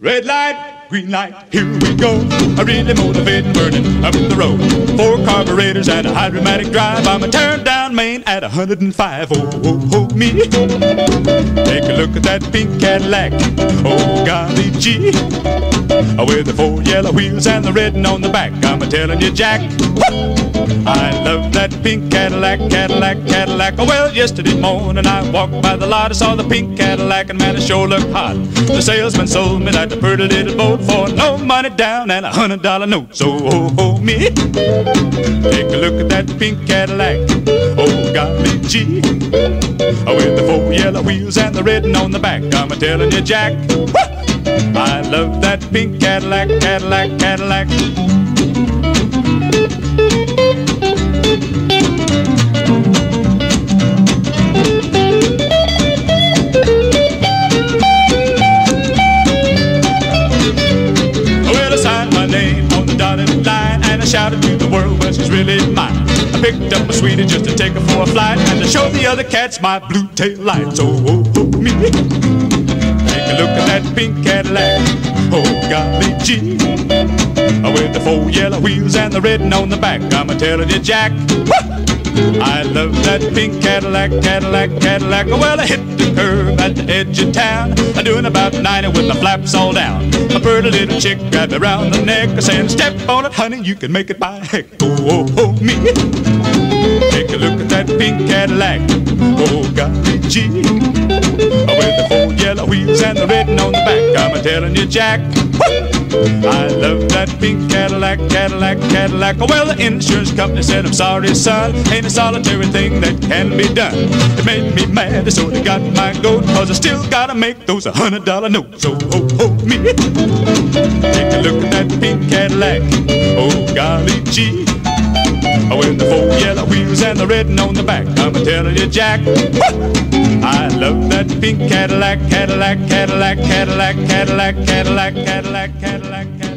Red light, green light, here we go. A really motivating burning up the road. Four carburetors and a hydromatic drive. I'm a turn down Main at 105. Oh, oh, oh, me. Take a look at that pink Cadillac. Oh, golly gee. With the four yellow wheels and the red on the back. I'm a telling you, Jack. Love that pink Cadillac, Cadillac, Cadillac. Oh, well, yesterday morning I walked by the lot. I saw the pink Cadillac and man, it sure looked hot. The salesman sold me that pretty little boat for no money down and a hundred dollar note. So, oh, oh, me. Take a look at that pink Cadillac. Oh, golly gee. Oh, with the four yellow wheels and the red on the back. I'm a telling you, Jack. I love that pink Cadillac, Cadillac, Cadillac. Shouted to the world, well, she's really mine. I picked up a sweetie just to take her for a flight and to show the other cats my blue tail lights. Oh, oh, oh, me. Take a look at that pink Cadillac. Oh, golly gee. With the four yellow wheels and the red on the back, I'm a telling you, Jack. I love that pink Cadillac, Cadillac, Cadillac. Well, I hit the curve at the edge of town. I'm doing about 90 with the flaps all down. I a pretty little chick grabbed me around the neck, saying, Step on it, honey, you can make it by heck. Oh, oh, oh, me. Take a look at that pink Cadillac. Oh, golly gee. With the four yellow wheels and the red on the back, I'm a telling you, Jack. I love that pink Cadillac, Cadillac, Cadillac. Oh, well, the insurance company said, I'm sorry, son. Ain't a solitary thing that can be done. It made me mad, so they got my goat. Cause I still gotta make those hundred dollar notes. So, oh, oh, me. Take a look at that pink Cadillac. Oh, golly gee. With the four the red on the back. I'm telling you, Jack. I love that pink Cadillac, Cadillac, Cadillac, Cadillac, Cadillac, Cadillac, Cadillac, Cadillac. Cadillac.